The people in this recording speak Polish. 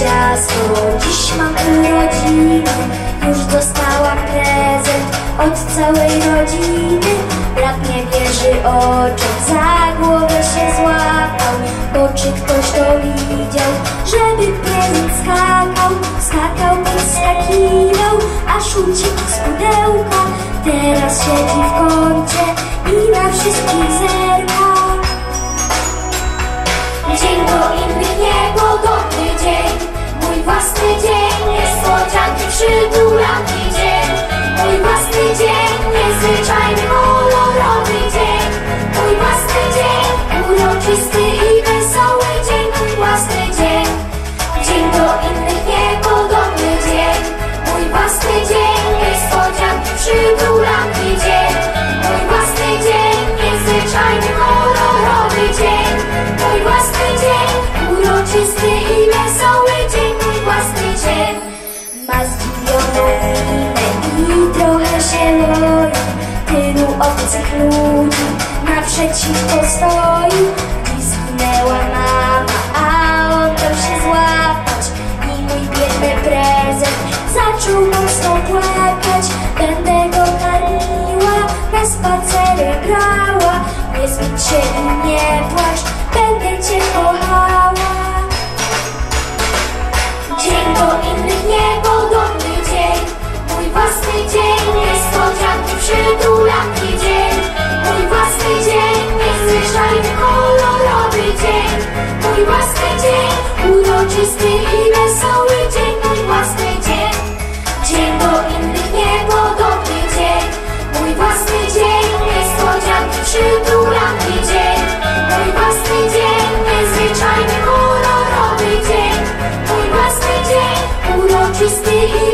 ciasto Dziś mam urodziny Już dostałam prezent Od całej rodziny. Brat nie wierzy oczom Za głowę się złapał. Bo czy ktoś to widział Żeby prezent skakał. Skakał i skakiwał Aż uciekł z pudełka. Teraz siedzi w kącie I na wszystkich zerka ludzi naprzeciwko stoi Gdzieś zginęła mama, a on dał się złapać. I mój biedny prezent zaczął mocno płakać. Będę go karmiła, na spacery brała. Nie zbudź się i nie płacz, będę cię kochała Przezroczysty i wesoły dzień, mój własny dzień. Dzień do innych niepodobny dzień. Mój własny dzień, niespodzianki przytulany dzień. Mój własny dzień, nadzwyczajny kolorowy dzień. Mój własny dzień, uroczysty i